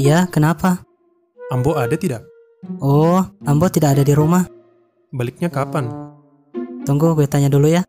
Iya, kenapa? Ambo ada tidak? Oh, Ambo tidak ada di rumah. Baliknya kapan? Tunggu, gue tanya dulu ya.